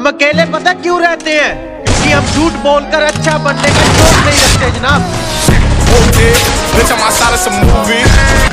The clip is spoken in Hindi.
हम अकेले पता क्यों रहते हैं क्योंकि हम झूठ बोलकर अच्छा बनने का शौक नहीं रखते जनाब Bitch, I'm outside of some movies.